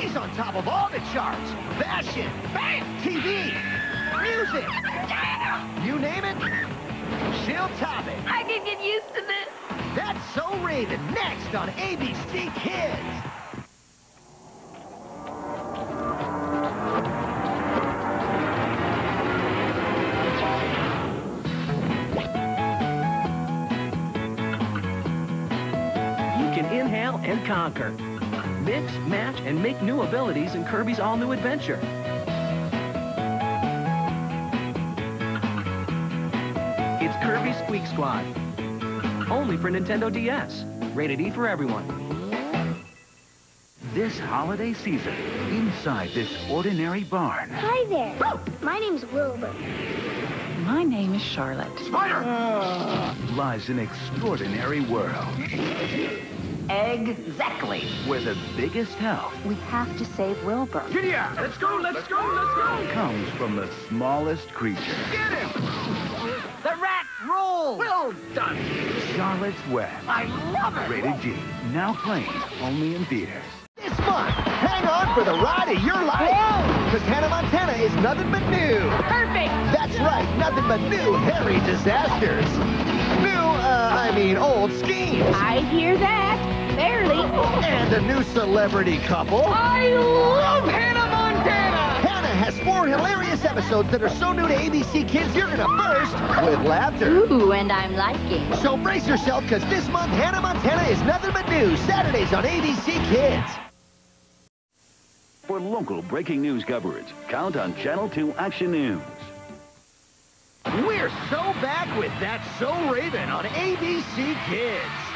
She's on top of all the charts. Fashion, TV, music. You name it, she'll top it. I can get used to this. That's So Raven, next on ABC Kids. You can inhale and conquer. Mix, match, and make new abilities in Kirby's all-new adventure. It's Kirby Squeak Squad. Only for Nintendo DS. Rated E for everyone. This holiday season, inside this ordinary barn, Hi there. My name's Wilbur. My name is Charlotte. Spider! Oh. Lies an extraordinary world Exactly. We're the biggest help We have to save Wilbur. Let's go, let's go, let's go! comes from the smallest creature. Get him! The rat roll. Well done! Charlotte's Web. I love it. Rated G. Now playing only in theaters. This month, hang on for the ride of your life. Because Hannah Montana is nothing but new. Perfect. That's right, nothing but new hairy disasters. New, uh, I mean old schemes. I hear that. Barely. And a new celebrity couple. I love Hannah Montana. Hannah has four hilarious episodes that are so new to ABC Kids you're gonna burst with laughter. Ooh, and I'm liking. So brace yourself, because this month Hannah Montana is nothing but new. Saturdays on ABC Kids. For local breaking news coverage, count on Channel 2 Action News. We're so back with That So Raven on ABC Kids.